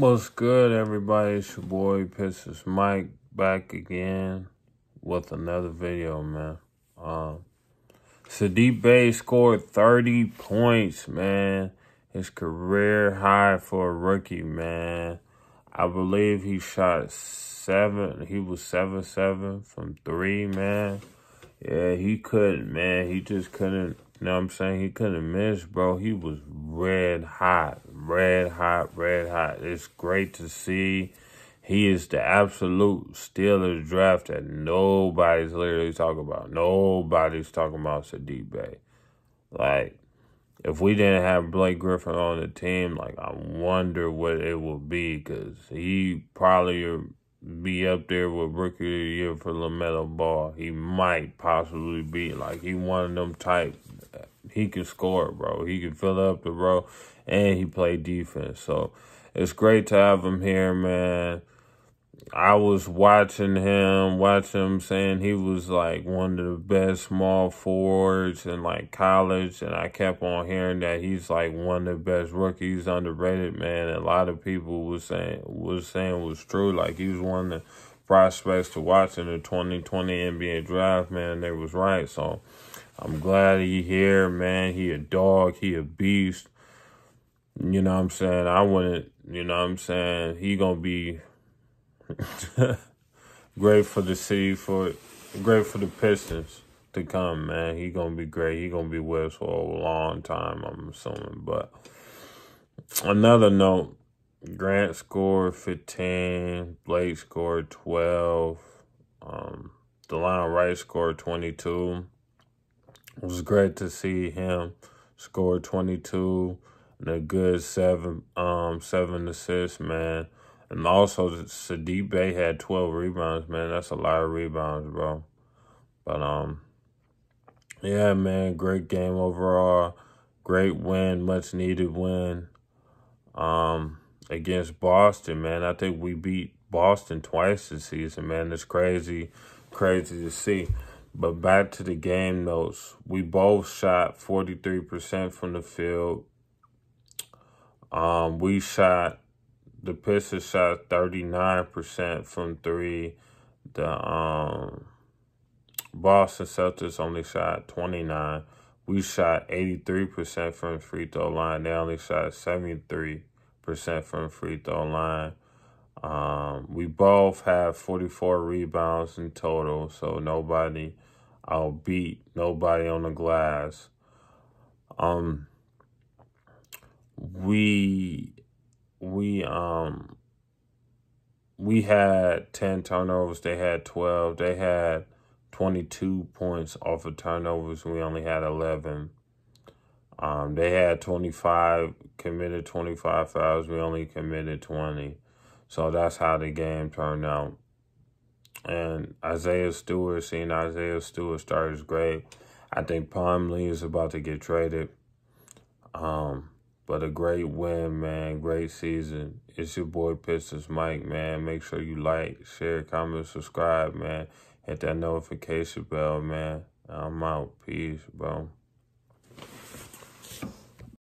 What's good, everybody? It's your boy Piston Mic back again with another video, man. Um, Saddiq Bey scored 30 points, man. His career high for a rookie, man. I believe he shot seven. He was seven seven from three, man. Yeah, he couldn't, man. He just couldn't. You know what I'm saying? He couldn't miss, bro. He was red hot, red hot, red hot. It's great to see. He is the absolute Steelers draft that nobody's literally talking about. Nobody's talking about Saddiq Bey. Like, if we didn't have Blake Griffin on the team, like, I wonder what it would be because he probably be up there with Rookie of the Year for LaMelo Ball. He might possibly be like he one of them type. He can score, bro. He can fill up the row, and he play defense. So it's great to have him here, man. I was watching him, watching him saying he was like one of the best small forwards in like college, and I kept on hearing that he's like one of the best rookies, underrated man. and a lot of people was saying was saying was true, like he was one of the prospects to watch in the 2020 NBA draft. Man, they was right. So I'm glad he here, man. He a dog, he a beast. You know what I'm saying? I wouldn't. You know what I'm saying? He gonna be great for the city, for great for the Pistons to come, man. He gonna be great. He gonna be with us for a long time, I'm assuming. But another note, Grant scored 15, Blake scored 12, um, Delon Wright scored 22. It was great to see him score 22 and a good seven um seven assists, man. And also, Saddiq Bey had 12 rebounds, man. That's a lot of rebounds, bro. But, um, yeah, man, great game overall. Great win, much needed win um, against Boston, man. I think we beat Boston twice this season, man. It's crazy, crazy to see. But back to the game notes. We both shot 43% from the field. Um, we shot the Pistons shot 39% from three. The um, Boston Celtics only shot 29. We shot 83% from free throw line. They only shot 73% from free throw line. Um, we both have 44 rebounds in total, so nobody I'll beat nobody on the glass. Um, we we um we had 10 turnovers they had 12 they had 22 points off of turnovers we only had 11 um they had 25 committed 25 fouls we only committed 20 so that's how the game turned out and Isaiah Stewart seeing Isaiah Stewart start is great I think Plumlee is about to get traded um but a great win, man. Great season. It's your boy Piston Mic, man. Make sure you like, share, comment, subscribe, man. Hit that notification bell, man. I'm out. Peace, bro.